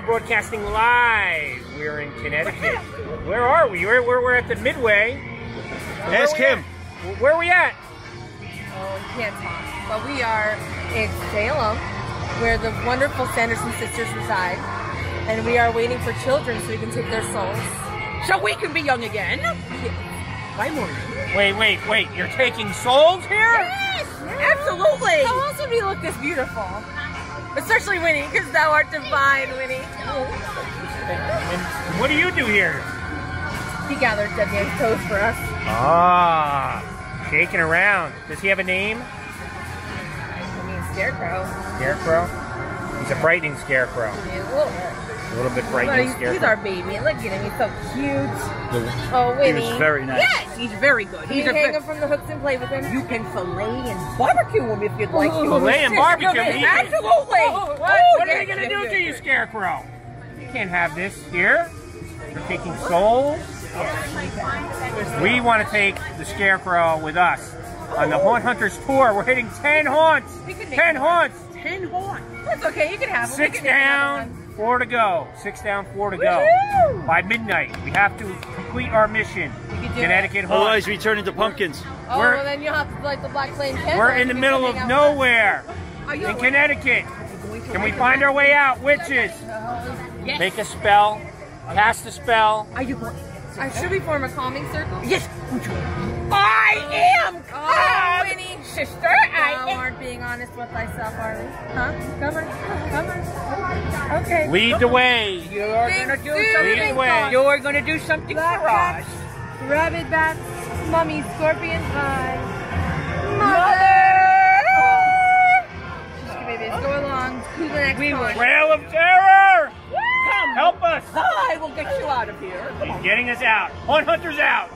broadcasting live. We're in Connecticut. Where are we? We're, we're, we're at the Midway. Where Ask him. at? Where are we at? Oh, you um, can't talk. But we are in Salem, where the wonderful Sanderson sisters reside. And we are waiting for children so we can take their souls. So we can be young again. Why more? Wait, wait, wait. You're taking souls here? Yes! Absolutely. How else would we look this beautiful? Especially Winnie, because thou art divine, Winnie. And what do you do here? He gathered dead man's toes for us. Ah, shaking around. Does he have a name? I mean, scarecrow. Scarecrow? He's a frightening scarecrow. I mean, a little bit. A little bit But frightening he's, scarecrow. he's our baby. Look at him. He's so cute. Oh, He Winnie. was very nice. Yes, he's very good. Can He's you a hang him from the hooks and play with him? You can fillet and barbecue him if you'd like to. Oh, fillet and barbecue him. Absolutely. What, Oh, what are they going to yes, do yes, to you, yes. Scarecrow? You can't have this here. You're taking souls. We want to take the Scarecrow with us on the Haunt Hunters tour. We're hitting 10 haunts. We can make 10 it. haunts. Ten. That's okay. You can have him. We Six can make another down, four to go. Six down, four to go. By midnight, we have to complete our mission. Connecticut Haunt. Otherwise, we turn into pumpkins. Oh, We're- well, then you'll have to like the Black Flame Tent. We're in the middle of hang out with us. nowhere Are you in Connecticut. Can we find our way out, witches? Yes. Make a spell, cast a spell. Are you going? Uh, should we form a calming circle? Yes. I am. Oh, Winnie. sister. Thou I am. aren't being honest with thyself, are we? Huh? Come on. Come on. Okay. Lead the way. You're gonna do something. Lead the way. You're gonna do something Black for us. cats, rabbit bats, mummy scorpion pie. Mother. Oh. Babies, go along to the next We will. one. Trail of terror. Come. Help us. I will get you out of here. Come He's on. getting us out. Haunt Hunters out.